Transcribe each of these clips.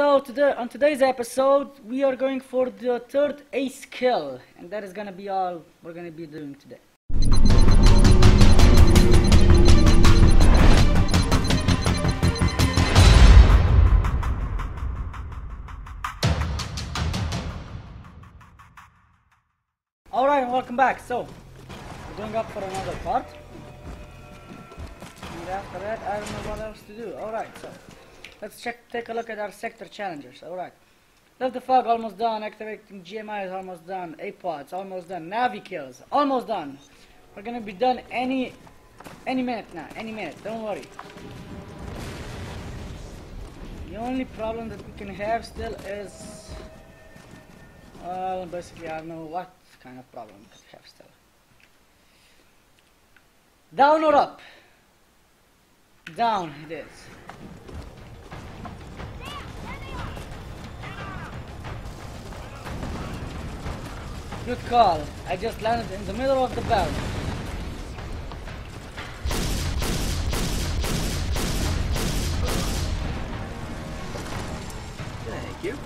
So today, on today's episode, we are going for the third ace kill, and that is gonna be all we're gonna be doing today. Alright, welcome back. So, we're going up for another part. And after that, I don't know what else to do. Alright, so, let's check, take a look at our sector challengers. Alright. Left the fog almost done, activating GMI is almost done, A-pods almost done, Na'vi kills almost done. We're gonna be done any, any minute now, any minute, don't worry. The only problem that we can have still is, well, basically I don't know what kind of problem we have still. Down or up? Down it is. Good call. I just landed in the middle of the belt. Thank you.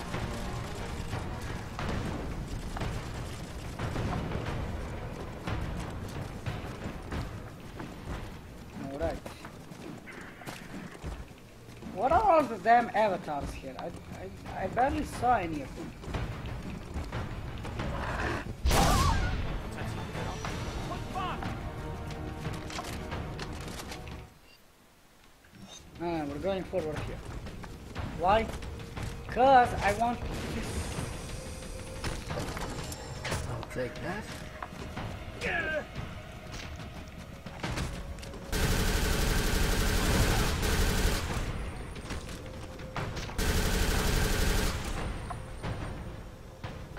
Alright. What are all the damn avatars here? I, I, I barely saw any of them. No, we're going forward here. Why? Because I want to I'll take that.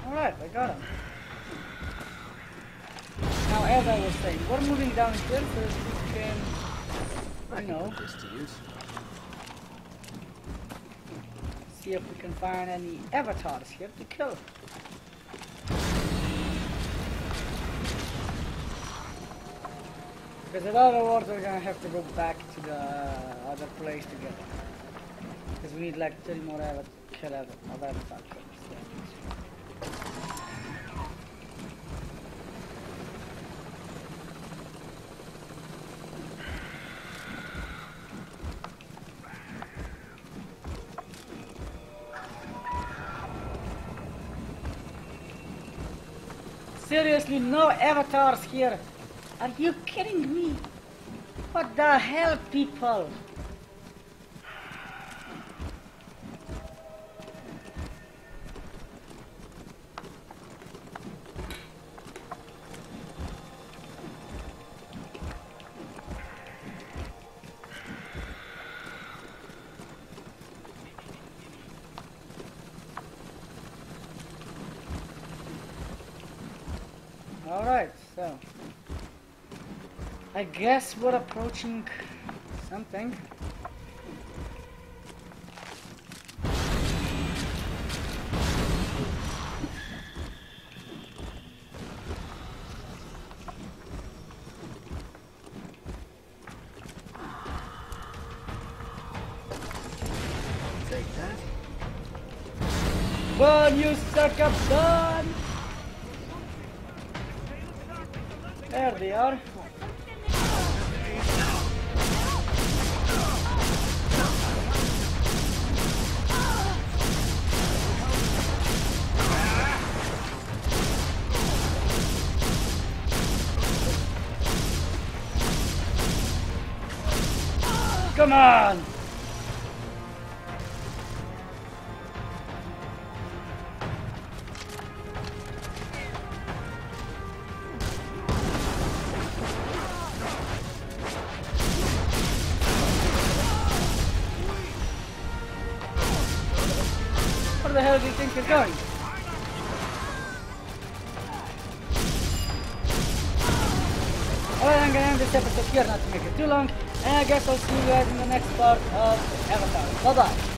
Alright, I got him. Now, as I was saying, we're moving down here so that we can, I you can know, see if we can find any avatars here to kill. Because in other words, we're gonna have to go back to the other place to get them. Because we need like 30 more avatar kill av- Seriously, no avatars here. Are you kidding me? What the hell, people? Alright, so. I guess we're approaching something. Take that. Burn, you suck up, burn! There they are. Come on! The hell do you think you're going? Alright, I'm gonna end this episode here, not to make it too long, and I guess I'll see you guys in the next part of Avatar. Bye bye.